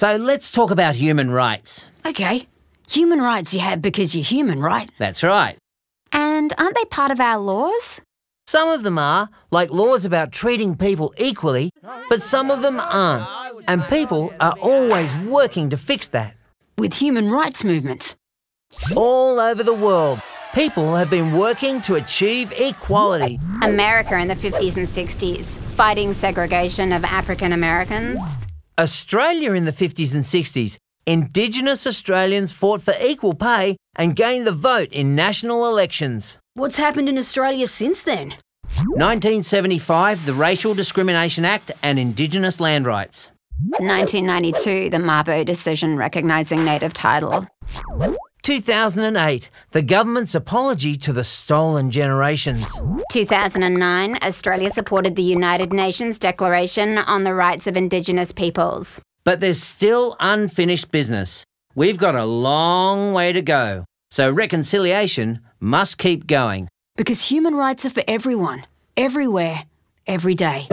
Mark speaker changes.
Speaker 1: So let's talk about human rights.
Speaker 2: Okay. Human rights you have because you're human, right?
Speaker 1: That's right.
Speaker 3: And aren't they part of our laws?
Speaker 1: Some of them are, like laws about treating people equally, but some of them aren't. And people are always working to fix that.
Speaker 2: With human rights movements.
Speaker 1: All over the world, people have been working to achieve equality.
Speaker 3: America in the 50s and 60s, fighting segregation of African Americans.
Speaker 1: Australia in the 50s and 60s, Indigenous Australians fought for equal pay and gained the vote in national elections.
Speaker 2: What's happened in Australia since then?
Speaker 1: 1975, the Racial Discrimination Act and Indigenous land rights.
Speaker 3: 1992, the Mabo decision recognising native title.
Speaker 1: 2008, the government's apology to the stolen generations.
Speaker 3: 2009, Australia supported the United Nations Declaration on the Rights of Indigenous Peoples.
Speaker 1: But there's still unfinished business. We've got a long way to go. So reconciliation must keep going.
Speaker 2: Because human rights are for everyone, everywhere, every day.